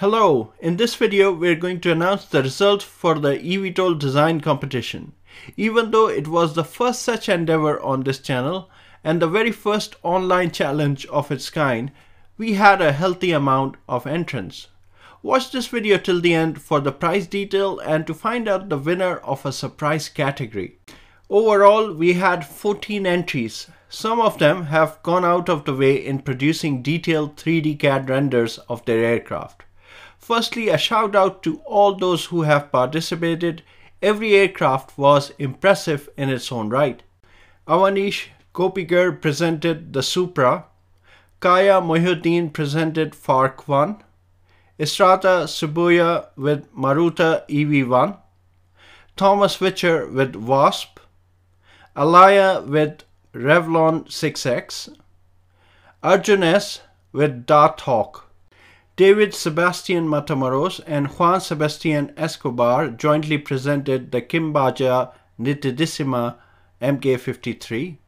Hello, in this video we're going to announce the results for the eVTOL design competition. Even though it was the first such endeavor on this channel and the very first online challenge of its kind, we had a healthy amount of entrants. Watch this video till the end for the prize detail and to find out the winner of a surprise category. Overall, we had 14 entries. Some of them have gone out of the way in producing detailed 3D CAD renders of their aircraft. Firstly, a shout out to all those who have participated. Every aircraft was impressive in its own right. Avanish Gopigar presented the Supra. Kaja Mohieddin presented Fark 1. Istrata Subuya with Maruta EV1. Thomas Wiwchar with Wasp. Alaya with Revlon 6X. Arjun S with Dart Hawk. David Sebastian Matamoros and Juan Sebastian Escobar jointly presented the Kimbaja Nitidissima MK53.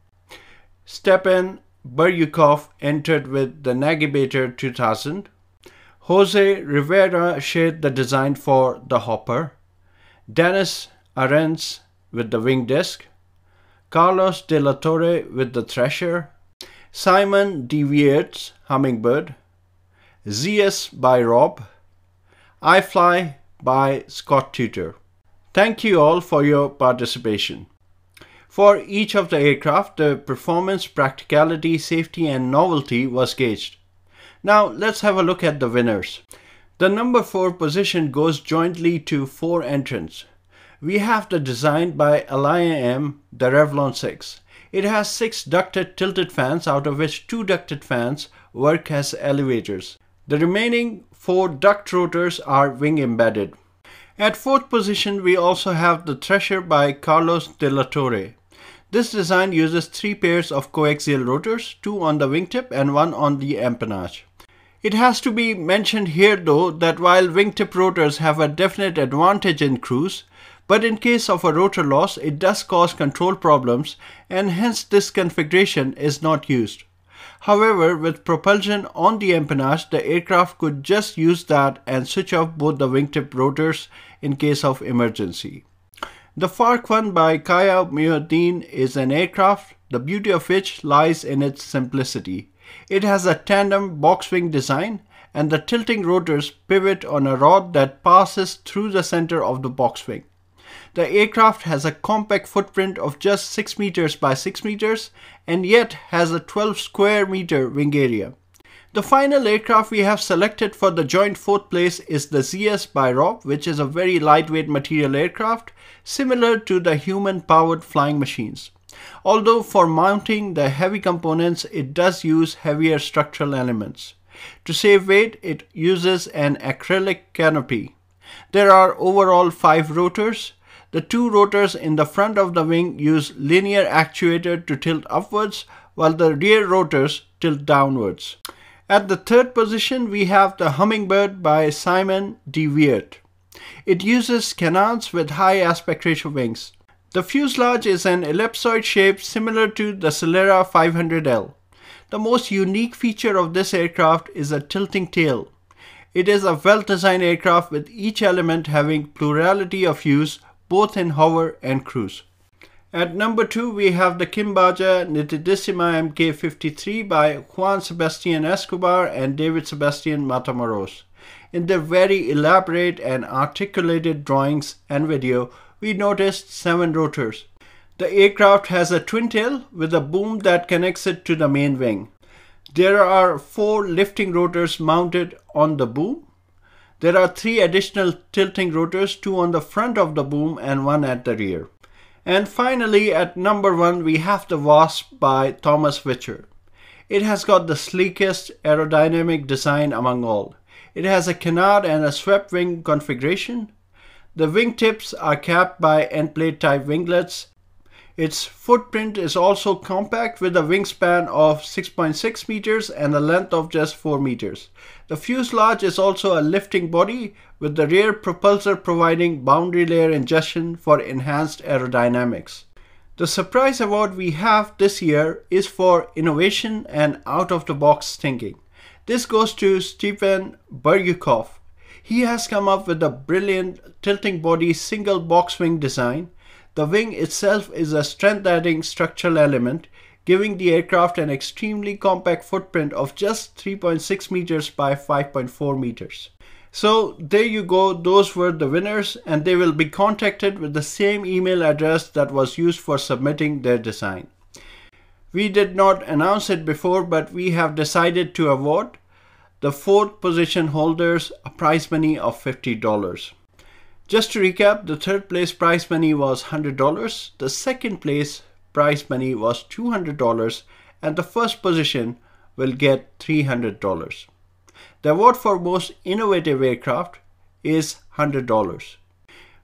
Stepan Biryukov entered with the Navigator 2000. Jose Rivera shared the design for the Hopper. Dennis Arens with the wing disc. Carlos de la Torre with the Thresher. Simon De Weerdt's Hummingbird. ZS by Rob, iFly by Scott Tutor. Thank you all for your participation. For each of the aircraft, the performance, practicality, safety and novelty was gauged. Now let's have a look at the winners. The number 4 position goes jointly to 4 entrants. We have the design by Alaya M, the Revlon 6. It has 6 ducted tilted fans out of which 2 ducted fans work as elevators. The remaining four duct rotors are wing embedded. At fourth position, we also have the Thresher by Carlos de la Torre. This design uses three pairs of coaxial rotors, two on the wingtip and one on the empennage. It has to be mentioned here though that while wingtip rotors have a definite advantage in cruise, but in case of a rotor loss, it does cause control problems and hence this configuration is not used. However, with propulsion on the empennage, the aircraft could just use that and switch off both the wingtip rotors in case of emergency. The Fark 1 by Kaja Mohieddin is an aircraft, the beauty of which lies in its simplicity. It has a tandem box wing design and the tilting rotors pivot on a rod that passes through the center of the box wing. The aircraft has a compact footprint of just 6 meters by 6 meters and yet has a 12 square meter wing area. The final aircraft we have selected for the joint fourth place is the ZS by Rob, which is a very lightweight material aircraft, similar to the human-powered flying machines. Although for mounting the heavy components, it does use heavier structural elements. To save weight, it uses an acrylic canopy. There are overall five rotors, the two rotors in the front of the wing use linear actuator to tilt upwards while the rear rotors tilt downwards. At the third position we have the Hummingbird by Simon De Weerdt. It uses canards with high aspect ratio wings. The fuselage is an ellipsoid shape similar to the Celera 500L. The most unique feature of this aircraft is a tilting tail. It is a well-designed aircraft with each element having plurality of use both in hover and cruise. At number 2 we have the Kimbaja Nitidissima MK53 by Juan Sebastian Escobar and David Sebastian Matamoros. In their very elaborate and articulated drawings and video, we noticed 7 rotors. The aircraft has a twin tail with a boom that connects it to the main wing. There are 4 lifting rotors mounted on the boom there are three additional tilting rotors, two on the front of the boom and one at the rear. And finally, at number one, we have the Wasp by Thomas Wiwchar. It has got the sleekest aerodynamic design among all. It has a canard and a swept wing configuration. The wingtips are capped by end plate type winglets its footprint is also compact with a wingspan of 6.6 meters and a length of just 4 meters. The fuselage is also a lifting body with the rear propulsor providing boundary layer ingestion for enhanced aerodynamics. The surprise award we have this year is for innovation and out of the box thinking. This goes to Stephen Biryukov. He has come up with a brilliant tilting body single box wing design. The wing itself is a strength adding structural element, giving the aircraft an extremely compact footprint of just 3.6 meters by 5.4 meters. So there you go, those were the winners and they will be contacted with the same email address that was used for submitting their design. We did not announce it before but we have decided to award the fourth position holders a prize money of $50. Just to recap, the third place prize money was $100, the second place prize money was $200 and the first position will get $300. The award for most innovative aircraft is $100.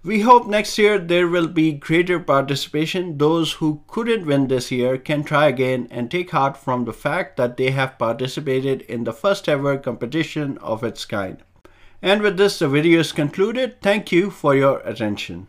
We hope next year there will be greater participation. Those who couldn't win this year can try again and take heart from the fact that they have participated in the first ever competition of its kind. And with this, the video is concluded. Thank you for your attention.